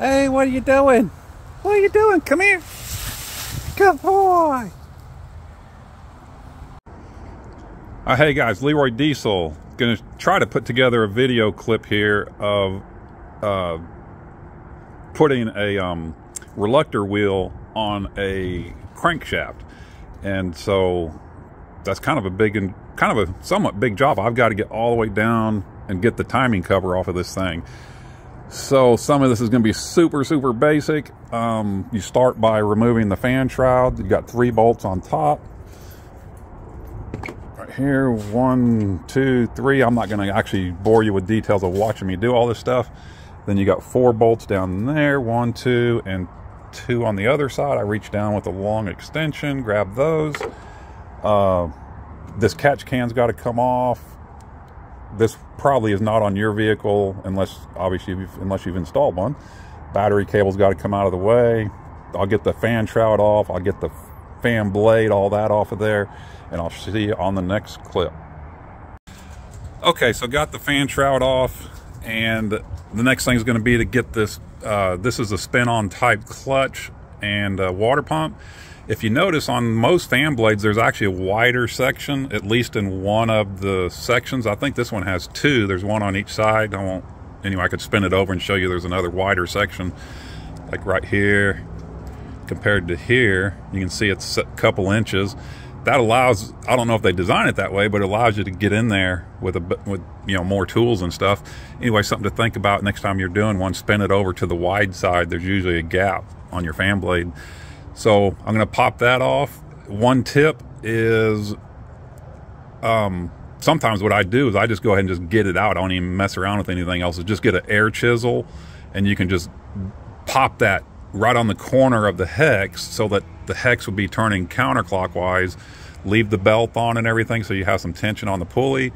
Hey, what are you doing? What are you doing? Come here. Good boy. Uh, hey guys, Leroy Diesel. Gonna try to put together a video clip here of uh, putting a um, reluctor wheel on a crankshaft. And so that's kind of a big and kind of a somewhat big job. I've got to get all the way down and get the timing cover off of this thing. So some of this is going to be super, super basic. Um, you start by removing the fan shroud. You've got three bolts on top. Right here, one, two, three. I'm not going to actually bore you with details of watching me do all this stuff. Then you got four bolts down there, one, two, and two on the other side. I reach down with a long extension, grab those. Uh, this catch can's got to come off this probably is not on your vehicle unless obviously you've, unless you've installed one. Battery cable's got to come out of the way. I'll get the fan shroud off. I'll get the fan blade, all that off of there, and I'll see you on the next clip. Okay, so got the fan shroud off, and the next thing is going to be to get this. Uh, this is a spin-on type clutch and water pump. If you notice on most fan blades, there's actually a wider section, at least in one of the sections. I think this one has two. There's one on each side. I won't, anyway, I could spin it over and show you there's another wider section, like right here. Compared to here, you can see it's a couple inches. That allows, I don't know if they design it that way, but it allows you to get in there with a with you know more tools and stuff. Anyway, something to think about next time you're doing one. Spin it over to the wide side. There's usually a gap on your fan blade so I'm going to pop that off. One tip is um, sometimes what I do is I just go ahead and just get it out. I don't even mess around with anything else. just get an air chisel and you can just pop that right on the corner of the hex so that the hex will be turning counterclockwise. Leave the belt on and everything so you have some tension on the pulley.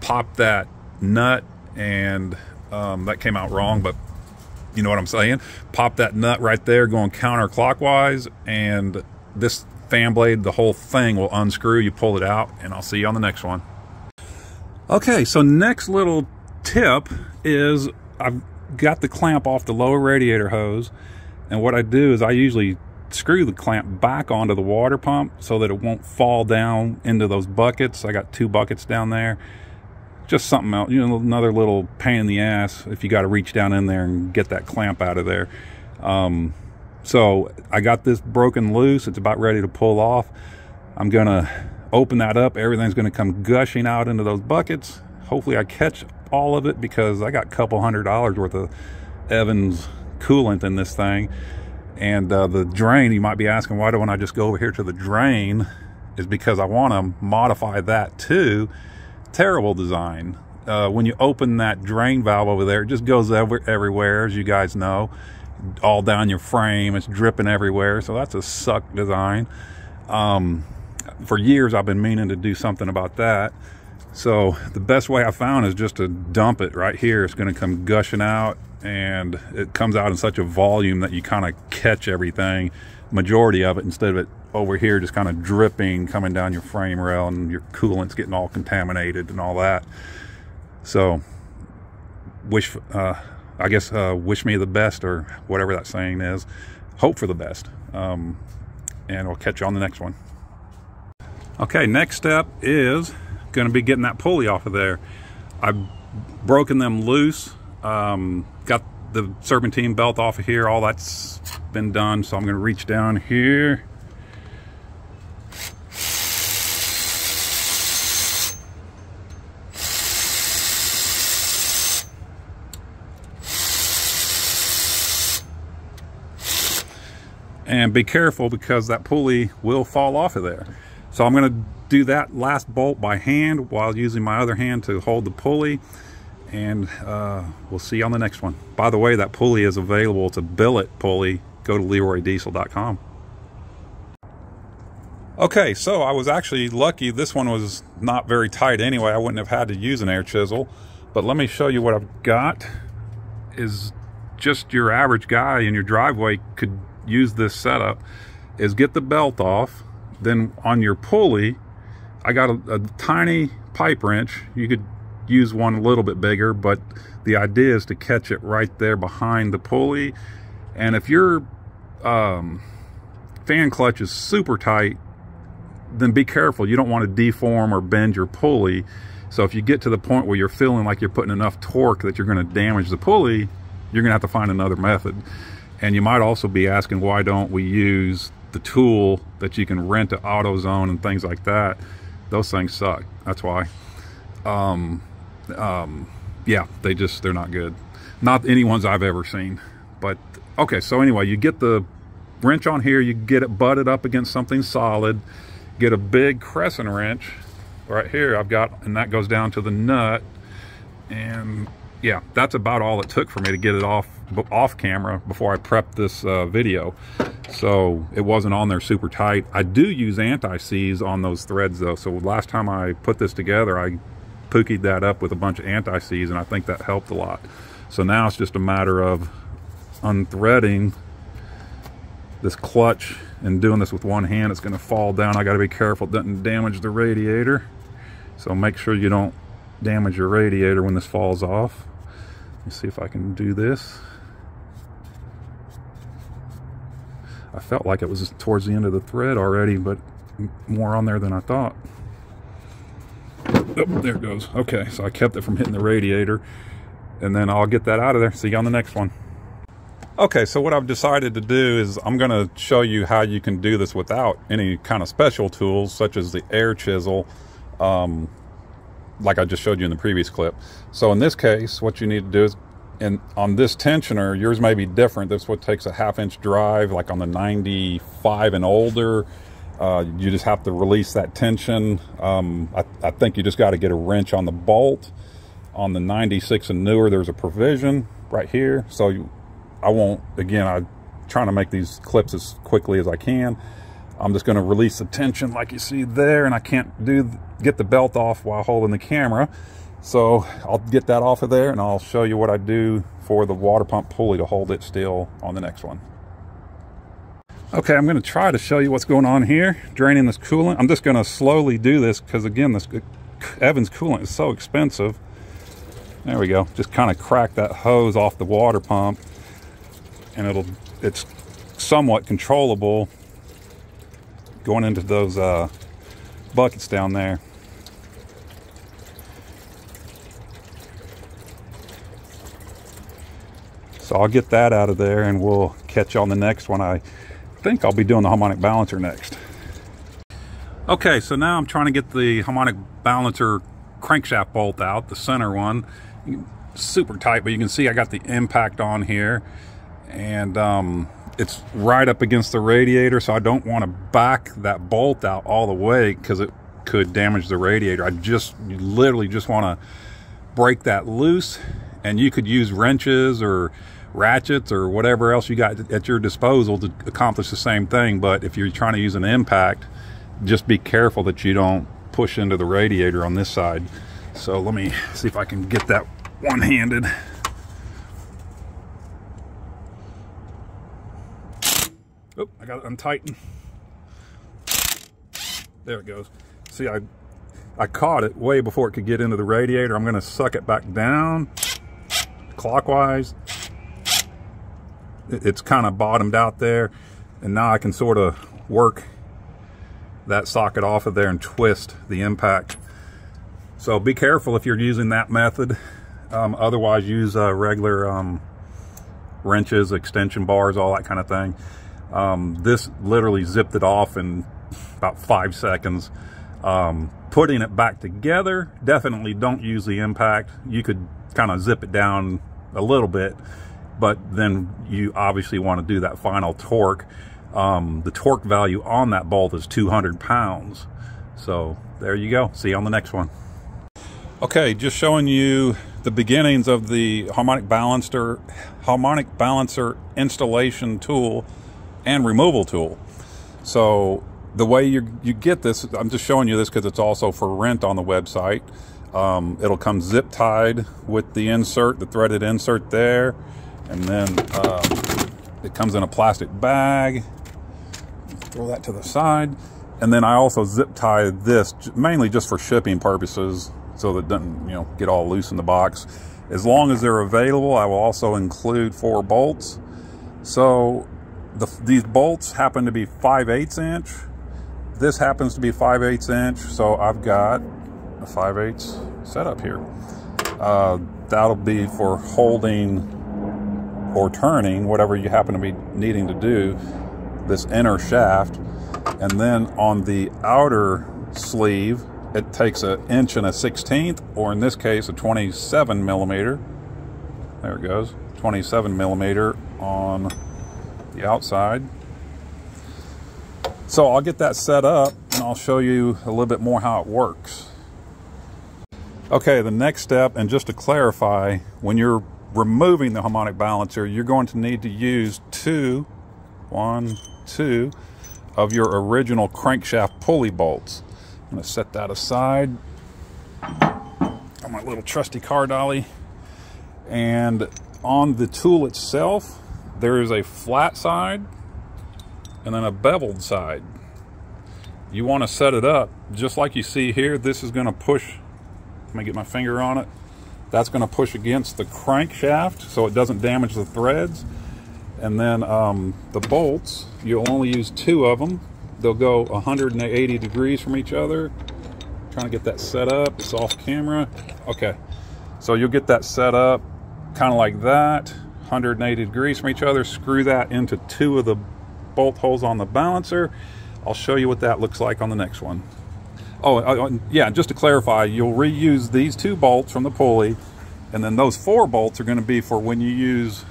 Pop that nut and um, that came out wrong, but you know what I'm saying? Pop that nut right there going counterclockwise and this fan blade, the whole thing will unscrew. You pull it out and I'll see you on the next one. Okay, so next little tip is I've got the clamp off the lower radiator hose and what I do is I usually screw the clamp back onto the water pump so that it won't fall down into those buckets. I got two buckets down there just something else, you know, another little pain in the ass if you got to reach down in there and get that clamp out of there. Um, so I got this broken loose. It's about ready to pull off. I'm going to open that up. Everything's going to come gushing out into those buckets. Hopefully I catch all of it because I got a couple hundred dollars worth of Evans coolant in this thing. And uh, the drain, you might be asking, why don't I just go over here to the drain? Is because I want to modify that too terrible design. Uh, when you open that drain valve over there, it just goes every, everywhere, as you guys know, all down your frame. It's dripping everywhere. So that's a suck design. Um, for years, I've been meaning to do something about that. So the best way I found is just to dump it right here. It's going to come gushing out and it comes out in such a volume that you kind of catch everything, majority of it, instead of it over here just kind of dripping coming down your frame rail and your coolant's getting all contaminated and all that. So wish, uh, I guess, uh, wish me the best or whatever that saying is. Hope for the best. Um, and we'll catch you on the next one. Okay, next step is going to be getting that pulley off of there. I've broken them loose, um, the serpentine belt off of here. All that's been done. So I'm going to reach down here and be careful because that pulley will fall off of there. So I'm going to do that last bolt by hand while using my other hand to hold the pulley and uh, we'll see you on the next one. By the way, that pulley is available. It's a billet pulley. Go to LeroyDiesel.com. Okay, so I was actually lucky. This one was not very tight anyway. I wouldn't have had to use an air chisel. But let me show you what I've got. Is just your average guy in your driveway could use this setup is get the belt off. Then on your pulley, I got a, a tiny pipe wrench. You could use one a little bit bigger, but the idea is to catch it right there behind the pulley. And if your um, fan clutch is super tight, then be careful. You don't want to deform or bend your pulley. So if you get to the point where you're feeling like you're putting enough torque that you're going to damage the pulley, you're going to have to find another method. And you might also be asking, why don't we use the tool that you can rent at AutoZone and things like that? Those things suck. That's why. Um, um, yeah, they just, they're not good. Not any ones I've ever seen. But, okay, so anyway, you get the wrench on here, you get it butted up against something solid, get a big crescent wrench right here I've got, and that goes down to the nut. And yeah, that's about all it took for me to get it off off camera before I prepped this uh, video. So it wasn't on there super tight. I do use anti-seize on those threads though. So last time I put this together, I pookied that up with a bunch of anti-seize and I think that helped a lot. So now it's just a matter of unthreading this clutch and doing this with one hand. It's gonna fall down. I gotta be careful it doesn't damage the radiator. So make sure you don't damage your radiator when this falls off. Let's see if I can do this. I felt like it was towards the end of the thread already, but more on there than I thought. Oh, there it goes. Okay, so I kept it from hitting the radiator, and then I'll get that out of there. See you on the next one. Okay, so what I've decided to do is I'm going to show you how you can do this without any kind of special tools, such as the air chisel, um, like I just showed you in the previous clip. So in this case, what you need to do is and on this tensioner, yours may be different. This what takes a half inch drive, like on the 95 and older. Uh, you just have to release that tension. Um, I, I, think you just got to get a wrench on the bolt. On the 96 and newer, there's a provision right here. So you, I won't, again, I'm trying to make these clips as quickly as I can. I'm just going to release the tension like you see there, and I can't do get the belt off while holding the camera. So I'll get that off of there and I'll show you what I do for the water pump pulley to hold it still on the next one. Okay, I'm gonna try to show you what's going on here, draining this coolant. I'm just gonna slowly do this because again, this Evans coolant is so expensive. There we go, just kind of crack that hose off the water pump and it'll, it's somewhat controllable going into those uh, buckets down there. So I'll get that out of there and we'll catch you on the next one. I think I'll be doing the harmonic balancer next. Okay, so now I'm trying to get the harmonic balancer crankshaft bolt out, the center one. Super tight, but you can see I got the impact on here. And um, it's right up against the radiator, so I don't want to back that bolt out all the way because it could damage the radiator. I just literally just want to break that loose and you could use wrenches or ratchets or whatever else you got at your disposal to accomplish the same thing. But if you're trying to use an impact, just be careful that you don't push into the radiator on this side. So let me see if I can get that one-handed. Oh, I got it untightened. There it goes. See, I I caught it way before it could get into the radiator. I'm going to suck it back down clockwise it's kind of bottomed out there and now I can sort of work that socket off of there and twist the impact. So be careful if you're using that method. Um, otherwise use uh, regular um, wrenches, extension bars, all that kind of thing. Um, this literally zipped it off in about five seconds. Um, putting it back together, definitely don't use the impact. You could kind of zip it down a little bit but then you obviously want to do that final torque. Um, the torque value on that bolt is 200 pounds. So there you go. See you on the next one. Okay, just showing you the beginnings of the harmonic balancer, harmonic balancer installation tool and removal tool. So the way you you get this, I'm just showing you this because it's also for rent on the website. Um, it'll come zip tied with the insert, the threaded insert there and then um, it comes in a plastic bag. Throw that to the side. And then I also zip tie this mainly just for shipping purposes. so that it doesn't, you know, get all loose in the box. As long as they're available, I will also include four bolts. So the, these bolts happen to be 5 8 inch. This happens to be 5 8 inch, so I've got a 5 8 setup here. Uh, that'll be for holding or turning whatever you happen to be needing to do this inner shaft and then on the outer sleeve it takes an inch and a 16th or in this case a 27 millimeter. There it goes 27 millimeter on the outside. So I'll get that set up and I'll show you a little bit more how it works. Okay the next step and just to clarify when you're removing the harmonic balancer you're going to need to use two one two of your original crankshaft pulley bolts. I'm going to set that aside on my little trusty car dolly. And on the tool itself, there is a flat side and then a beveled side. You want to set it up just like you see here. This is going to push, let me get my finger on it. That's going to push against the crankshaft so it doesn't damage the threads. And then um, the bolts, you'll only use two of them. They'll go 180 degrees from each other. trying to get that set up. It's off camera. Okay. So you'll get that set up kind of like that, 180 degrees from each other. Screw that into two of the bolt holes on the balancer. I'll show you what that looks like on the next one. Oh, uh, uh, yeah, just to clarify, you'll reuse these two bolts from the pulley, and then those four bolts are going to be for when you use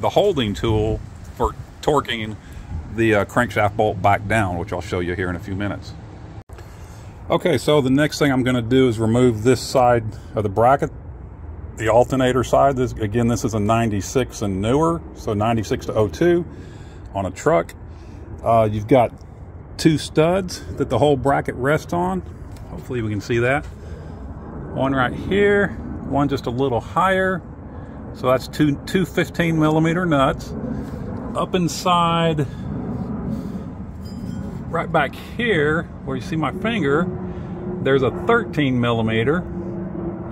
the holding tool for torquing the uh, crankshaft bolt back down, which I'll show you here in a few minutes. Okay, so the next thing I'm going to do is remove this side of the bracket, the alternator side. This, again, this is a 96 and newer, so 96 to 02 on a truck. Uh, you've got two studs that the whole bracket rests on. Hopefully we can see that. One right here, one just a little higher, so that's two, two 15 millimeter nuts. Up inside, right back here, where you see my finger, there's a 13 millimeter.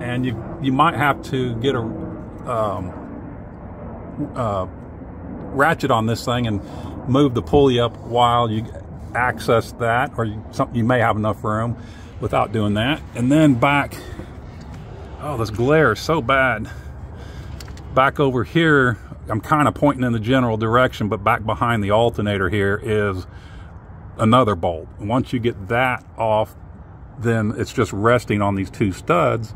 And you, you might have to get a um, uh, ratchet on this thing and move the pulley up while you access that, or you, something you may have enough room without doing that. And then back, oh, this glare is so bad back over here, I'm kind of pointing in the general direction, but back behind the alternator here is another bolt. Once you get that off, then it's just resting on these two studs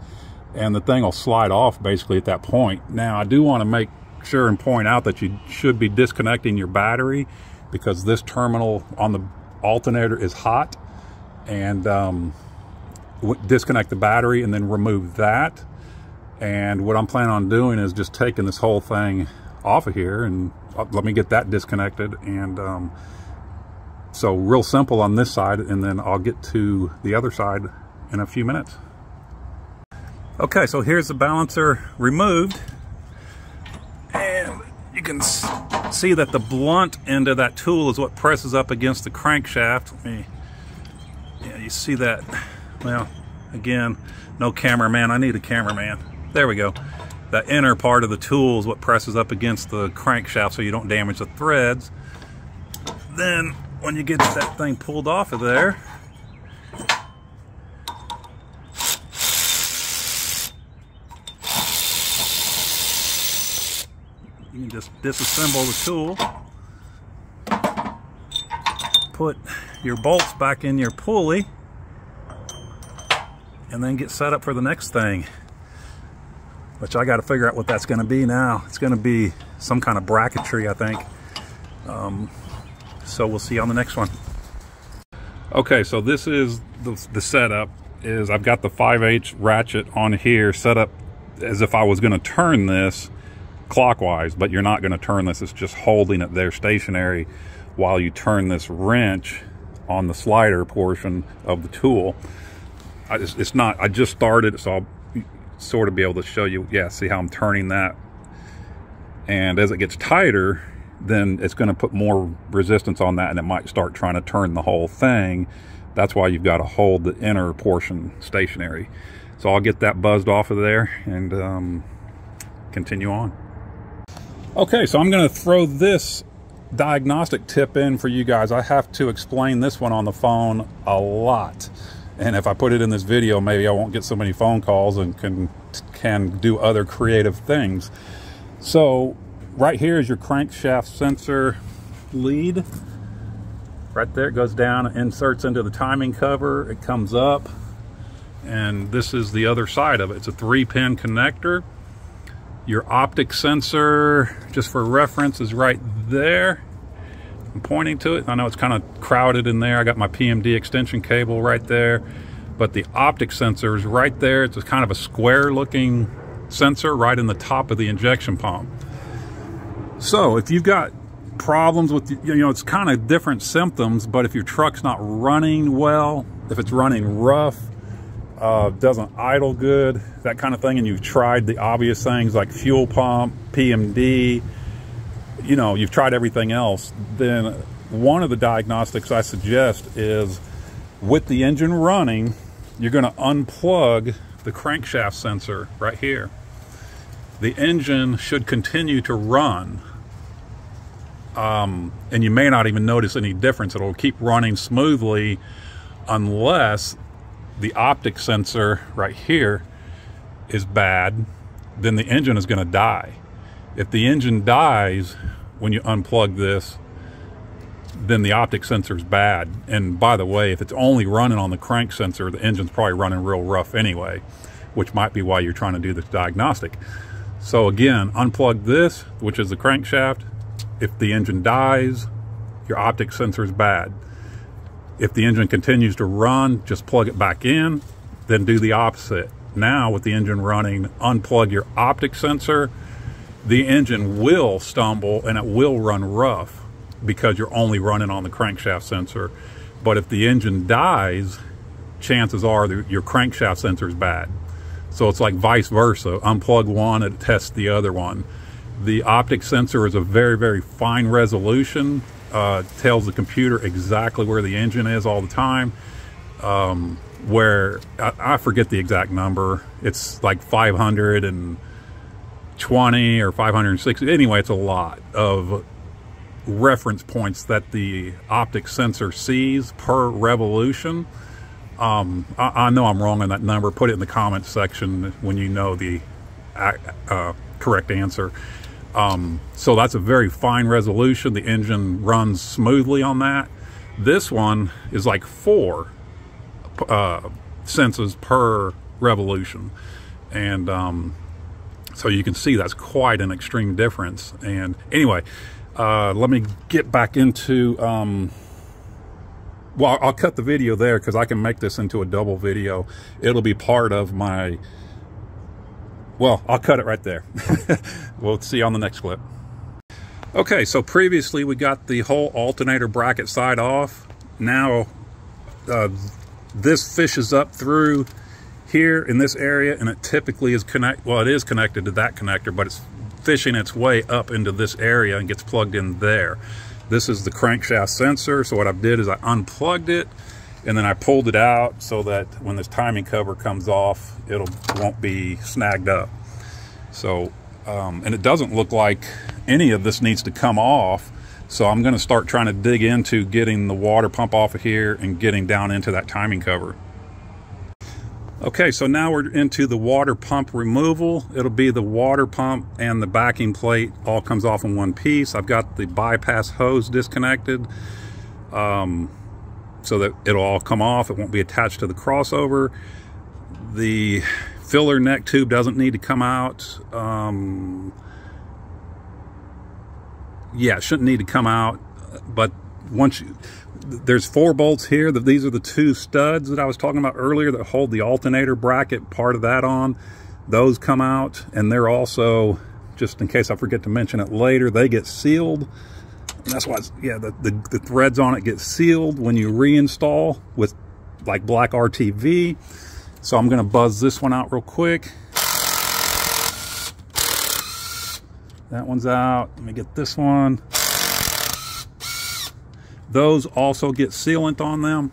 and the thing will slide off basically at that point. Now, I do want to make sure and point out that you should be disconnecting your battery because this terminal on the alternator is hot and um, disconnect the battery and then remove that and what I'm planning on doing is just taking this whole thing off of here and uh, let me get that disconnected. And um, so real simple on this side and then I'll get to the other side in a few minutes. Okay, so here's the balancer removed. And you can see that the blunt end of that tool is what presses up against the crankshaft. Let me, yeah, you see that. Well, again, no cameraman. I need a cameraman. There we go. The inner part of the tool is what presses up against the crankshaft so you don't damage the threads. Then when you get that thing pulled off of there, you can just disassemble the tool, put your bolts back in your pulley, and then get set up for the next thing which I got to figure out what that's going to be now. It's going to be some kind of bracketry, I think. Um, so we'll see you on the next one. Okay, so this is the, the setup. Is I've got the 5H ratchet on here set up as if I was going to turn this clockwise, but you're not going to turn this. It's just holding it there stationary while you turn this wrench on the slider portion of the tool. It's, it's not, I just started, so I'll sort of be able to show you, yeah, see how I'm turning that. And as it gets tighter, then it's going to put more resistance on that and it might start trying to turn the whole thing. That's why you've got to hold the inner portion stationary. So I'll get that buzzed off of there and um, continue on. Okay, so I'm going to throw this diagnostic tip in for you guys. I have to explain this one on the phone a lot. And if I put it in this video, maybe I won't get so many phone calls and can can do other creative things. So right here is your crankshaft sensor lead. Right there, it goes down, inserts into the timing cover. It comes up, and this is the other side of it. It's a three-pin connector. Your optic sensor, just for reference, is right there. I'm pointing to it. I know it's kind of crowded in there. I got my PMD extension cable right there. But the optic sensor is right there. It's kind of a square looking sensor right in the top of the injection pump. So if you've got problems with, you know, it's kind of different symptoms, but if your truck's not running well, if it's running rough, uh, doesn't idle good, that kind of thing, and you've tried the obvious things like fuel pump, PMD, you know, you've tried everything else, then one of the diagnostics I suggest is with the engine running, you're going to unplug the crankshaft sensor right here. The engine should continue to run. Um, and you may not even notice any difference. It'll keep running smoothly unless the optic sensor right here is bad, then the engine is going to die. If the engine dies when you unplug this, then the optic sensor is bad. And by the way, if it's only running on the crank sensor, the engine's probably running real rough anyway, which might be why you're trying to do this diagnostic. So again, unplug this, which is the crankshaft. If the engine dies, your optic sensor is bad. If the engine continues to run, just plug it back in, then do the opposite. Now with the engine running, unplug your optic sensor, the engine will stumble and it will run rough because you're only running on the crankshaft sensor. But if the engine dies, chances are your crankshaft sensor is bad. So it's like vice versa. Unplug one, it tests the other one. The optic sensor is a very, very fine resolution. Uh, tells the computer exactly where the engine is all the time. Um, where I, I forget the exact number. It's like 520 or 560. Anyway, it's a lot of reference points that the optic sensor sees per revolution. Um, I, I, know I'm wrong on that number. Put it in the comments section when you know the uh, correct answer. Um, so that's a very fine resolution. The engine runs smoothly on that. This one is like four uh, senses per revolution. And um, so you can see that's quite an extreme difference. And anyway, uh, let me get back into, um, well, I'll cut the video there because I can make this into a double video. It'll be part of my, well, I'll cut it right there. we'll see you on the next clip. Okay, so previously we got the whole alternator bracket side off. Now uh, this fishes up through here in this area and it typically is connect well it is connected to that connector but it's fishing its way up into this area and gets plugged in there this is the crankshaft sensor so what I did is I unplugged it and then I pulled it out so that when this timing cover comes off it'll won't be snagged up so um, and it doesn't look like any of this needs to come off so I'm going to start trying to dig into getting the water pump off of here and getting down into that timing cover Okay, so now we're into the water pump removal. It'll be the water pump and the backing plate all comes off in one piece. I've got the bypass hose disconnected um, so that it'll all come off. It won't be attached to the crossover. The filler neck tube doesn't need to come out. Um, yeah, shouldn't need to come out, but once you, there's four bolts here. That These are the two studs that I was talking about earlier that hold the alternator bracket, part of that on. Those come out, and they're also, just in case I forget to mention it later, they get sealed. And that's why, yeah, the, the, the threads on it get sealed when you reinstall with like black RTV. So I'm gonna buzz this one out real quick. That one's out. Let me get this one. Those also get sealant on them.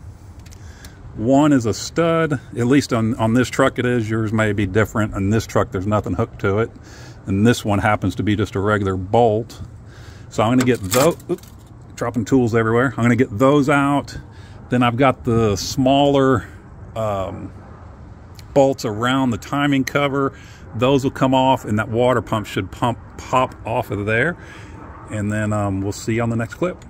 One is a stud, at least on, on this truck it is. Yours may be different. On this truck, there's nothing hooked to it. And this one happens to be just a regular bolt. So I'm gonna get those, oops, dropping tools everywhere. I'm gonna get those out. Then I've got the smaller um, bolts around the timing cover. Those will come off and that water pump should pump pop off of there. And then um, we'll see on the next clip.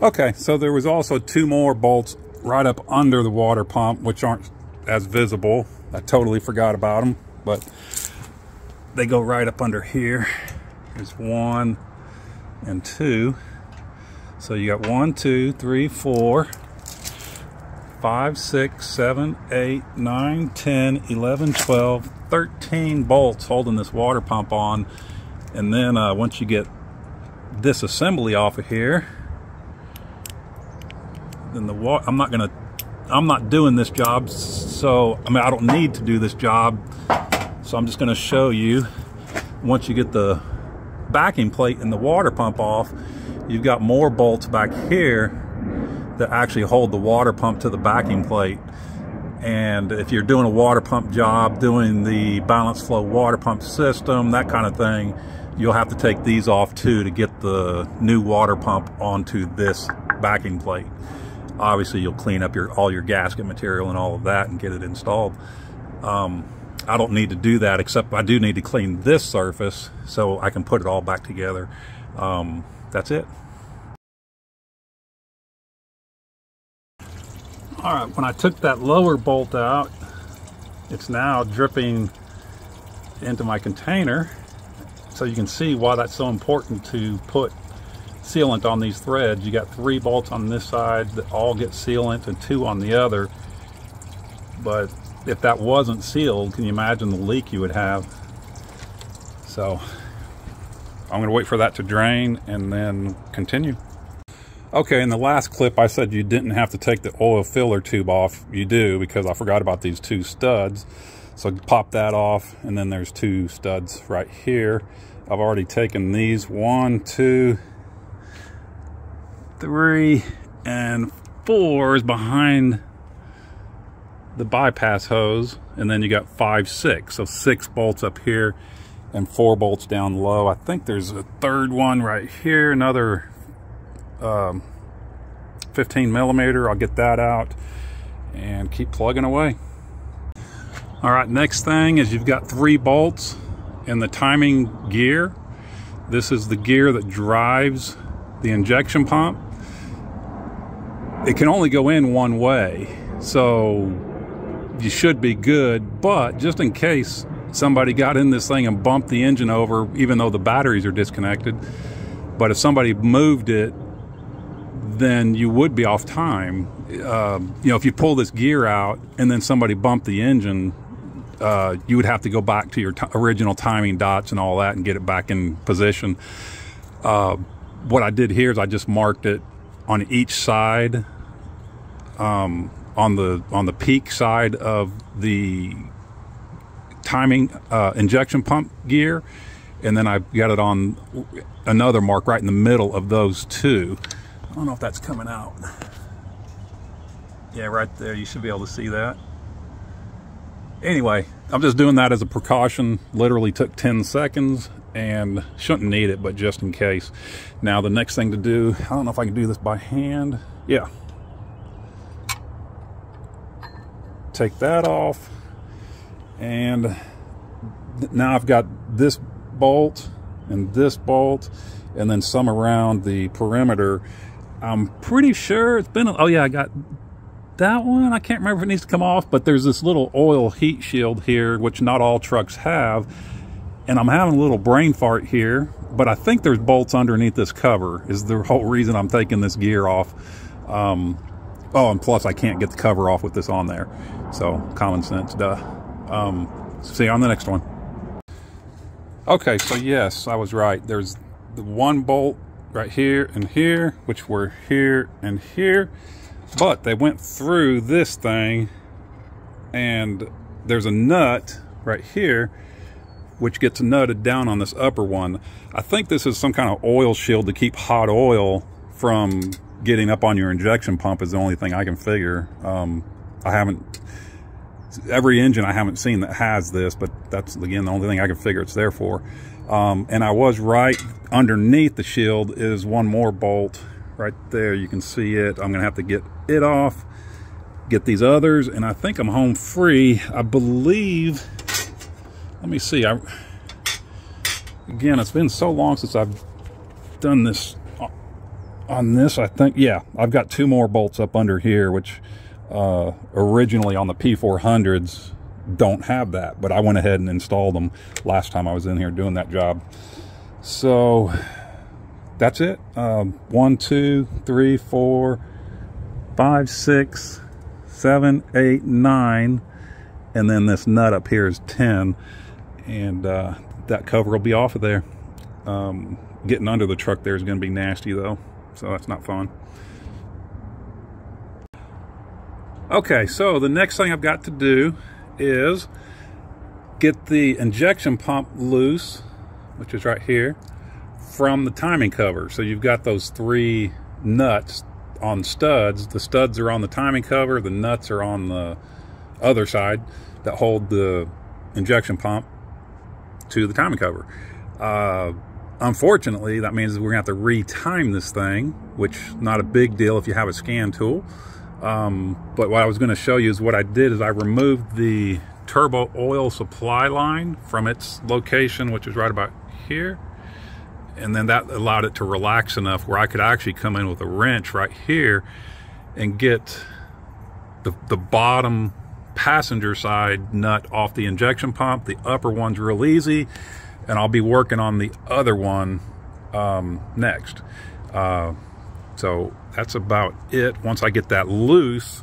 Okay, so there was also two more bolts right up under the water pump, which aren't as visible. I totally forgot about them, but they go right up under here. There's one and two. So you got one, two, three, four, five, six, seven, eight, nine, 10, 11, 12, 13 bolts holding this water pump on. And then uh, once you get this assembly off of here, then the water, I'm not gonna, I'm not doing this job. So, I mean, I don't need to do this job. So I'm just gonna show you once you get the backing plate and the water pump off, you've got more bolts back here that actually hold the water pump to the backing plate. And if you're doing a water pump job, doing the balance flow water pump system, that kind of thing, you'll have to take these off too to get the new water pump onto this backing plate. Obviously, you'll clean up your all your gasket material and all of that and get it installed. Um, I don't need to do that, except I do need to clean this surface so I can put it all back together. Um, that's it. All right, when I took that lower bolt out, it's now dripping into my container. So you can see why that's so important to put sealant on these threads. You got three bolts on this side that all get sealant and two on the other. But if that wasn't sealed, can you imagine the leak you would have? So I'm gonna wait for that to drain and then continue. Okay, in the last clip I said you didn't have to take the oil filler tube off. You do because I forgot about these two studs. So pop that off and then there's two studs right here. I've already taken these one, two, three, and four is behind the bypass hose. And then you got five, six. So six bolts up here and four bolts down low. I think there's a third one right here, another um, 15 millimeter. I'll get that out and keep plugging away. All right, next thing is you've got three bolts in the timing gear. This is the gear that drives the injection pump. It can only go in one way, so you should be good, but just in case somebody got in this thing and bumped the engine over, even though the batteries are disconnected. But if somebody moved it, then you would be off time. Uh, you know, if you pull this gear out and then somebody bumped the engine, uh, you would have to go back to your original timing dots and all that and get it back in position. Uh, what I did here is I just marked it on each side, um, on the on the peak side of the timing uh, injection pump gear, and then I've got it on another mark right in the middle of those two. I don't know if that's coming out. Yeah, right there. You should be able to see that. Anyway, I'm just doing that as a precaution. Literally took 10 seconds and shouldn't need it, but just in case. Now, the next thing to do, I don't know if I can do this by hand. Yeah. Take that off and now I've got this bolt and this bolt and then some around the perimeter. I'm pretty sure it's been, oh yeah, I got that one. I can't remember if it needs to come off, but there's this little oil heat shield here, which not all trucks have. And I'm having a little brain fart here, but I think there's bolts underneath this cover is the whole reason I'm taking this gear off. Um, oh, and plus I can't get the cover off with this on there. So common sense, duh. Um, see you on the next one. Okay, so yes, I was right. There's the one bolt right here and here, which were here and here, but they went through this thing and there's a nut right here which gets nutted down on this upper one. I think this is some kind of oil shield to keep hot oil from getting up on your injection pump is the only thing I can figure. Um, I haven't, every engine I haven't seen that has this, but that's, again, the only thing I can figure it's there for. Um, and I was right underneath the shield is one more bolt right there. You can see it. I'm going to have to get it off, get these others, and I think I'm home free. I believe, let me see. I, again, it's been so long since I've done this on this. I think, yeah, I've got two more bolts up under here, which uh, originally on the P400s don't have that, but I went ahead and installed them last time I was in here doing that job. So that's it. Um, one, two, three, four, five, six, seven, eight, nine, and then this nut up here is 10. And uh, that cover will be off of there. Um, getting under the truck there is going to be nasty though, so that's not fun. Okay, so the next thing I've got to do is get the injection pump loose, which is right here, from the timing cover. So you've got those three nuts on studs. The studs are on the timing cover, the nuts are on the other side that hold the injection pump to the timing cover. Uh, unfortunately, that means we're going to have to retime this thing, which not a big deal if you have a scan tool. Um, but what I was going to show you is what I did is I removed the turbo oil supply line from its location, which is right about here. And then that allowed it to relax enough where I could actually come in with a wrench right here and get the, the bottom passenger side nut off the injection pump. The upper one's real easy, and I'll be working on the other one um, next. Uh, so that's about it. Once I get that loose,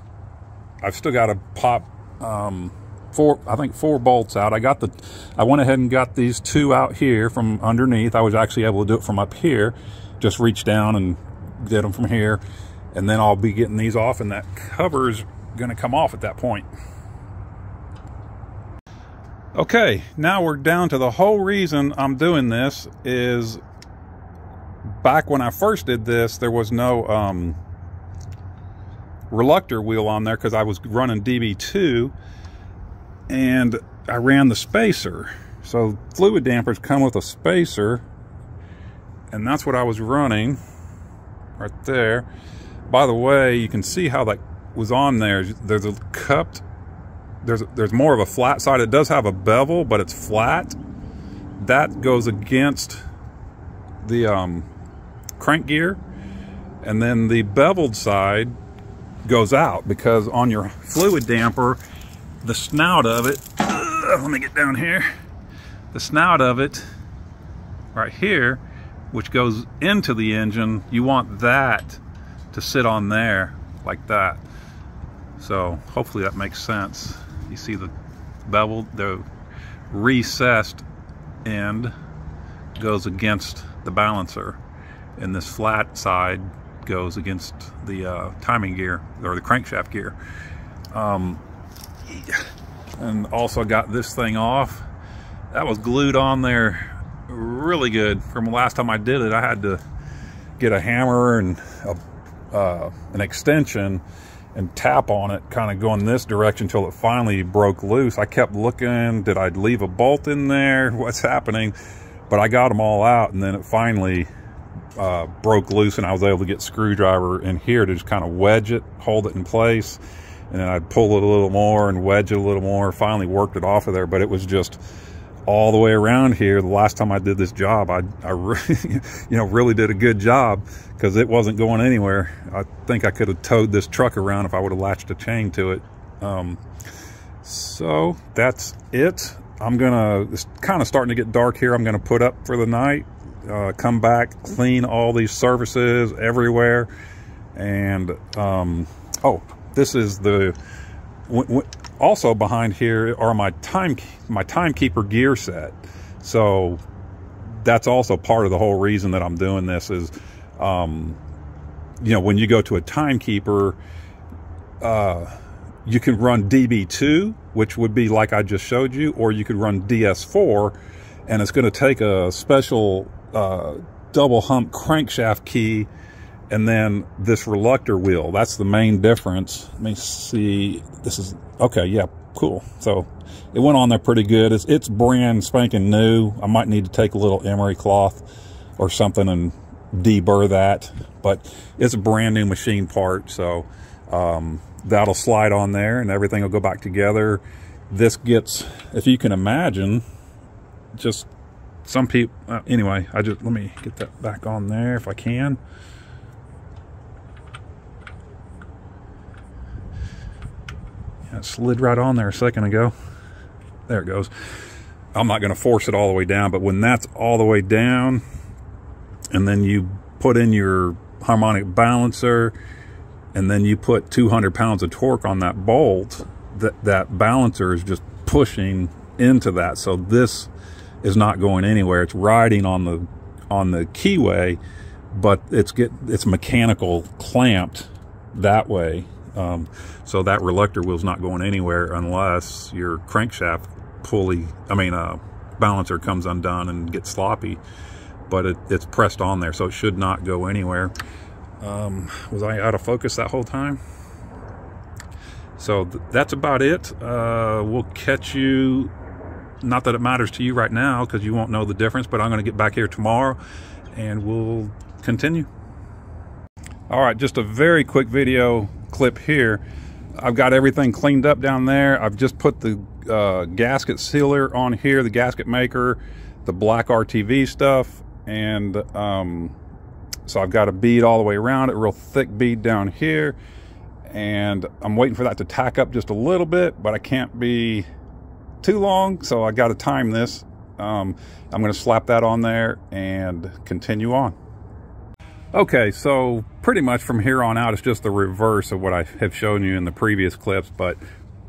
I've still got to pop um, four, I think four bolts out. I got the, I went ahead and got these two out here from underneath. I was actually able to do it from up here. Just reach down and get them from here. And then I'll be getting these off and that cover's gonna come off at that point. Okay, now we're down to the whole reason I'm doing this is back when I first did this, there was no um, reluctor wheel on there because I was running DB2 and I ran the spacer. So Fluidamprs come with a spacer and that's what I was running right there. By the way, you can see how that was on there. There's a cupped, there's, there's more of a flat side. It does have a bevel, but it's flat. That goes against the um, crank gear. And then the beveled side goes out because on your Fluidampr, the snout of it, let me get down here, the snout of it right here, which goes into the engine, you want that to sit on there like that. So hopefully that makes sense. You see the bevel, the recessed end goes against the balancer and this flat side goes against the uh, timing gear or the crankshaft gear. Um, and also got this thing off. That was glued on there really good. From the last time I did it, I had to get a hammer and a, uh, an extension and tap on it, kind of going this direction until it finally broke loose. I kept looking, did I leave a bolt in there? What's happening? But I got them all out and then it finally uh, broke loose and I was able to get screwdriver in here to just kind of wedge it, hold it in place. And then I'd pull it a little more and wedge it a little more. Finally worked it off of there, but it was just all the way around here. The last time I did this job, I, I really, you know, really did a good job because it wasn't going anywhere. I think I could have towed this truck around if I would have latched a chain to it. Um, so that's it. I'm gonna, it's kind of starting to get dark here. I'm gonna put up for the night uh, come back, clean all these surfaces everywhere. And, um, oh, this is the, also behind here are my time, my timekeeper gear set. So that's also part of the whole reason that I'm doing this is, um, you know, when you go to a timekeeper, uh, you can run DB2, which would be like I just showed you, or you could run DS4, and it's going to take a special uh, double hump crankshaft key and then this reluctor wheel. That's the main difference. Let me see. This is okay. Yeah, cool. So it went on there pretty good. It's, it's brand spanking new. I might need to take a little emery cloth or something and deburr that, but it's a brand new machine part. So um, that'll slide on there and everything will go back together. This gets, if you can imagine, just some people, uh, anyway, I just, let me get that back on there if I can. It slid right on there a second ago. There it goes. I'm not going to force it all the way down, but when that's all the way down, and then you put in your harmonic balancer, and then you put 200 pounds of torque on that bolt, that, that balancer is just pushing into that. So this is not going anywhere. It's riding on the on the keyway, but it's get it's mechanical clamped that way. Um, so that reluctor wheel's not going anywhere unless your crankshaft pulley, I mean, uh, balancer comes undone and gets sloppy, but it, it's pressed on there, so it should not go anywhere. Um, was I out of focus that whole time? So th that's about it. Uh, we'll catch you. Not that it matters to you right now because you won't know the difference, but I'm going to get back here tomorrow and we'll continue. All right, just a very quick video clip here. I've got everything cleaned up down there. I've just put the uh, gasket sealer on here, the gasket maker, the black RTV stuff, and um, so I've got a bead all the way around it, real thick bead down here, and I'm waiting for that to tack up just a little bit, but I can't be too long, so I got to time this. Um, I'm going to slap that on there and continue on. Okay, so pretty much from here on out, it's just the reverse of what I have shown you in the previous clips, but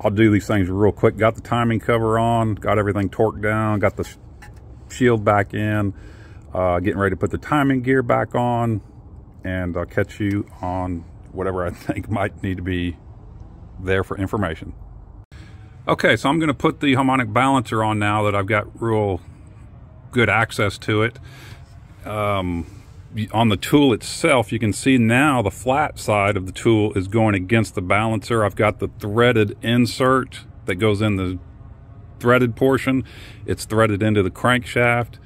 I'll do these things real quick. Got the timing cover on, got everything torqued down, got the shield back in, uh, getting ready to put the timing gear back on, and I'll catch you on whatever I think might need to be there for information. Okay, so I'm going to put the harmonic balancer on now that I've got real good access to it. Um, on the tool itself, you can see now the flat side of the tool is going against the balancer. I've got the threaded insert that goes in the threaded portion. It's threaded into the crankshaft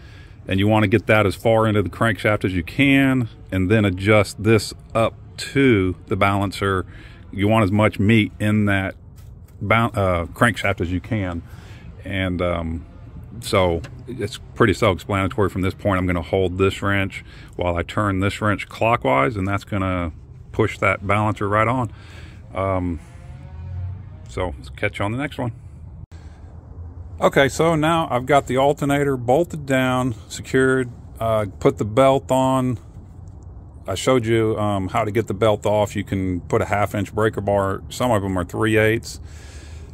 and you want to get that as far into the crankshaft as you can and then adjust this up to the balancer. You want as much meat in that uh, crankshaft as you can. And um, so it's pretty self-explanatory from this point. I'm going to hold this wrench while I turn this wrench clockwise, and that's going to push that balancer right on. Um, so let's catch you on the next one. Okay, so now I've got the alternator bolted down, secured, uh, put the belt on. I showed you um, how to get the belt off. You can put a half inch breaker bar. Some of them are 3 eighths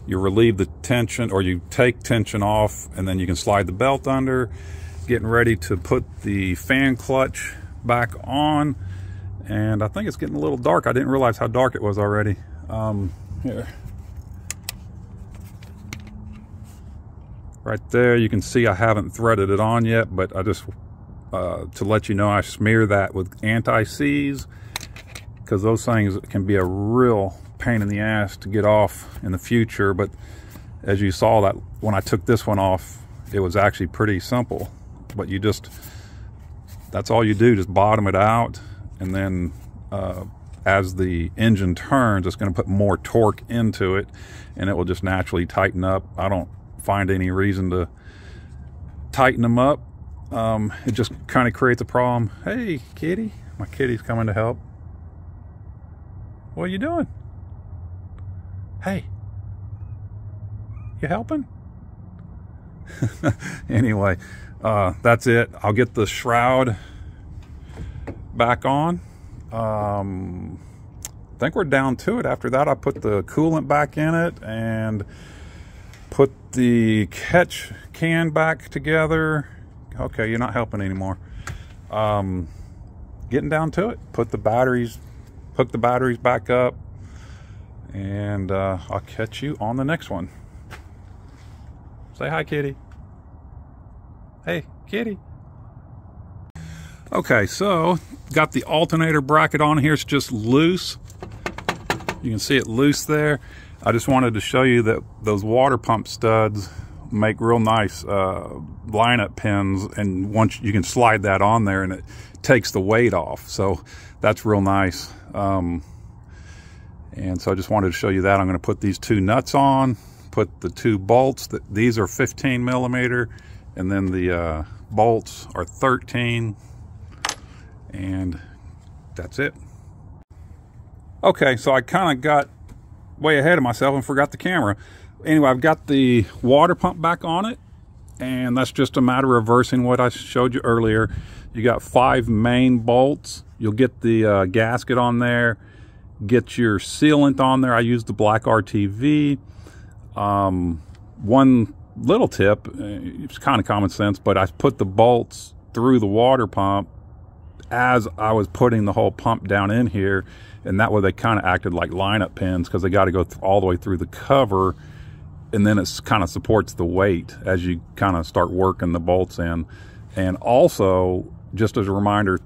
you relieve the tension or you take tension off and then you can slide the belt under getting ready to put the fan clutch back on. And I think it's getting a little dark. I didn't realize how dark it was already. Um, here. Right there you can see I haven't threaded it on yet but I just uh, to let you know I smear that with anti-seize because those things can be a real pain in the ass to get off in the future, but as you saw that when I took this one off, it was actually pretty simple. But you just, that's all you do, just bottom it out, and then uh, as the engine turns, it's going to put more torque into it, and it will just naturally tighten up. I don't find any reason to tighten them up. Um, it just kind of creates a problem. Hey, kitty. My kitty's coming to help. What are you doing? Hey, you helping? anyway, uh, that's it. I'll get the shroud back on. Um, I think we're down to it. After that, I put the coolant back in it and put the catch can back together. Okay, you're not helping anymore. Um, getting down to it. Put the batteries, hook the batteries back up, and uh, I'll catch you on the next one. Say hi, kitty. Hey, kitty. Okay, so got the alternator bracket on here. It's just loose. You can see it loose there. I just wanted to show you that those water pump studs make real nice uh, lineup pins and once you can slide that on there and it takes the weight off. So that's real nice. Um, and so I just wanted to show you that. I'm going to put these two nuts on, put the two bolts. That These are 15 millimeter, and then the uh, bolts are 13. And that's it. Okay, so I kind of got way ahead of myself and forgot the camera. Anyway, I've got the water pump back on it, and that's just a matter of reversing what I showed you earlier. You got five main bolts. You'll get the uh, gasket on there get your sealant on there. I use the black RTV. Um, one little tip, uh, it's kind of common sense, but I put the bolts through the water pump as I was putting the whole pump down in here. And that way they kind of acted like lineup pins because they got to go all the way through the cover. And then it kind of supports the weight as you kind of start working the bolts in. And also, just as a reminder,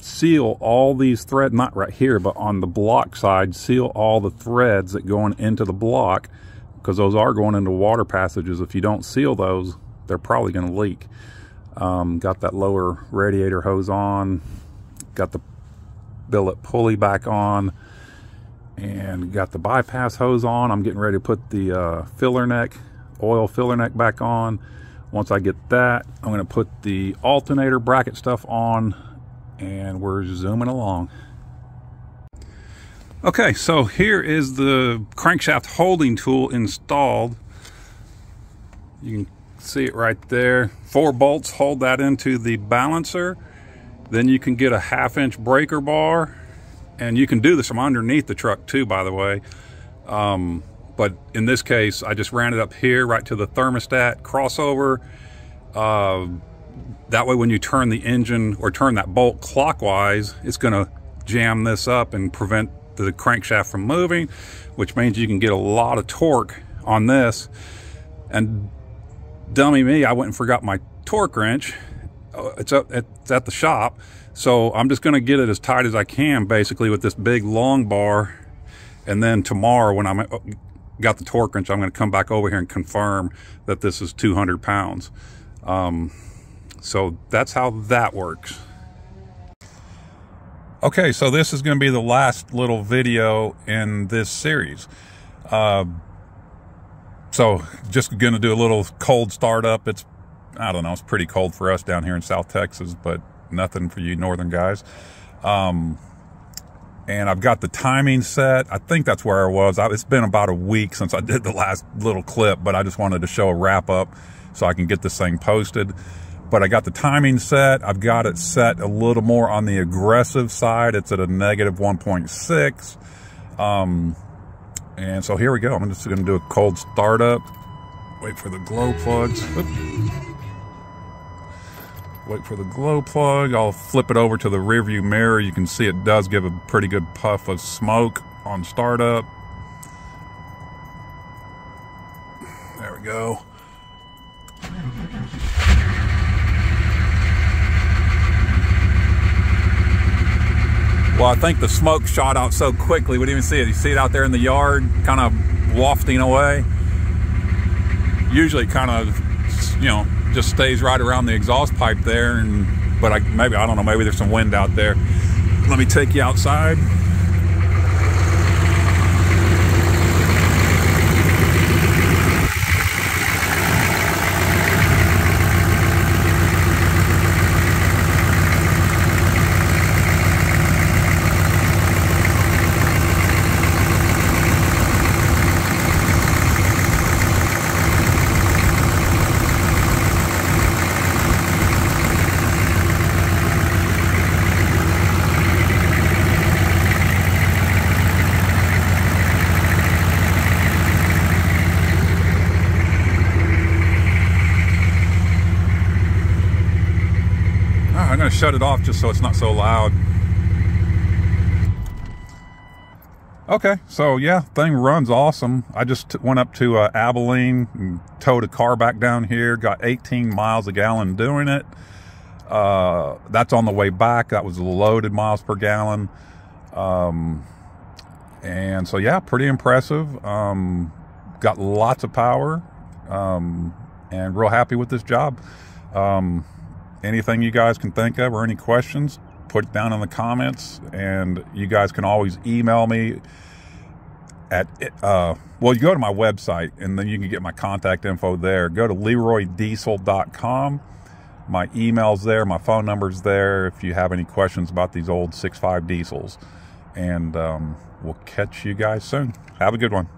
seal all these threads, not right here, but on the block side, seal all the threads that going into the block because those are going into water passages. If you don't seal those, they're probably going to leak. Um, got that lower radiator hose on, got the billet pulley back on, and got the bypass hose on. I'm getting ready to put the uh, filler neck, oil filler neck back on. Once I get that, I'm going to put the alternator bracket stuff on and we're zooming along. Okay, so here is the crankshaft holding tool installed. You can see it right there. Four bolts hold that into the balancer. Then you can get a half inch breaker bar. And you can do this from underneath the truck too, by the way. Um, but in this case, I just ran it up here right to the thermostat crossover. Uh, that way when you turn the engine or turn that bolt clockwise, it's gonna jam this up and prevent the crankshaft from moving, which means you can get a lot of torque on this. And dummy me, I went and forgot my torque wrench. Uh, it's, up, it's at the shop. So I'm just gonna get it as tight as I can basically with this big long bar. And then tomorrow when I'm uh, got the torque wrench, I'm gonna come back over here and confirm that this is 200 pounds. Um, so that's how that works. Okay, so this is going to be the last little video in this series. Uh, so just going to do a little cold startup. It's, I don't know, it's pretty cold for us down here in South Texas, but nothing for you northern guys. Um, and I've got the timing set. I think that's where I was. I, it's been about a week since I did the last little clip, but I just wanted to show a wrap up so I can get this thing posted but I got the timing set. I've got it set a little more on the aggressive side. It's at a negative 1.6. Um, and so here we go. I'm just going to do a cold startup. Wait for the glow plugs. Wait for the glow plug. I'll flip it over to the rear view mirror. You can see it does give a pretty good puff of smoke on startup. There we go. Well, I think the smoke shot out so quickly, we didn't even see it. You see it out there in the yard, kind of wafting away. Usually kind of, you know, just stays right around the exhaust pipe there. And But I, maybe, I don't know, maybe there's some wind out there. Let me take you outside. Shut it off just so it's not so loud. Okay, so yeah, thing runs awesome. I just went up to uh, Abilene and towed a car back down here, got 18 miles a gallon doing it. Uh, that's on the way back. That was loaded miles per gallon. Um, and so, yeah, pretty impressive. Um, got lots of power um, and real happy with this job. Anything you guys can think of or any questions, put it down in the comments. And you guys can always email me at, uh, well, you go to my website and then you can get my contact info there. Go to leroydiesel.com. My email's there, my phone number's there if you have any questions about these old 6.5 diesels. And um, we'll catch you guys soon. Have a good one.